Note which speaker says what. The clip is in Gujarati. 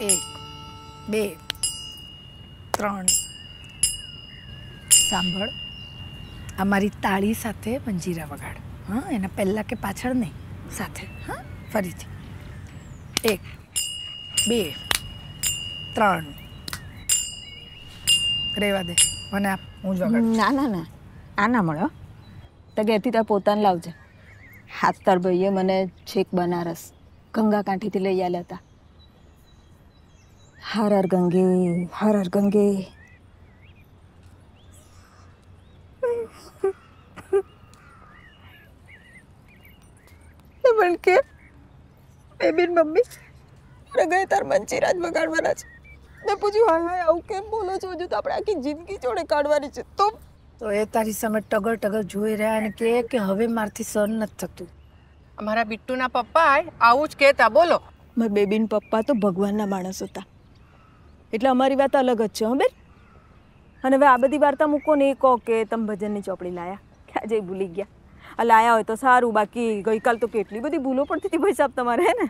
Speaker 1: એક, બે, ત્રણ. સાંભળ, આ મારી તાળી સાથે મંજીરા વગાડ. હા, એના પહેલાં કે પાછળ નહીં, સાથે. હા, ફરીથી. એક, બે, ત્રણ. રેવા દે, મને આપ, હું જ
Speaker 2: ના ના ના. આ ના મળ્યો તો ઘેરથી તાર પોતાને લાવજે. હાથ તાર ભાઈએ, મને છેક બનારસ ગંગા કાંઠીથી લઈ આવ્યા હતા. હર હર ગંગે હર હર ગંગે પણ કે બેબી મમ્મી મારે તાર મંચીરા જ વગાડવાના છે મેં પૂછ્યું હાય હાય આવું કેમ બોલો છો હજુ તો આપણે આખી જિંદગી જોડે કાઢવાની છે તો
Speaker 1: તો એ તારી સામે ટગર ટગર જોઈ રહ્યા અને કહે કે હવે મારથી સહન નથી થતું
Speaker 3: અમારા બિટ્ટુના પપ્પા આવું જ કહેતા બોલો.
Speaker 2: મારા બેબીન પપ્પા તો ભગવાનના માણસ હતા એટલે અમારી વાત અલગ જ છે, હં બેન. અને હવે આ બધી વાર્તા મૂકો ને એ કહો કે તમે ભજનની ચોપડી લાયા. ક્યાં જઈ ભૂલી ગયા? આ લાયા હોય તો સારું, બાકી ગઈકાલ તો કેટલી બધી ભૂલો પડતી હતી ભાઈ સાહેબ તમારે, હે ને?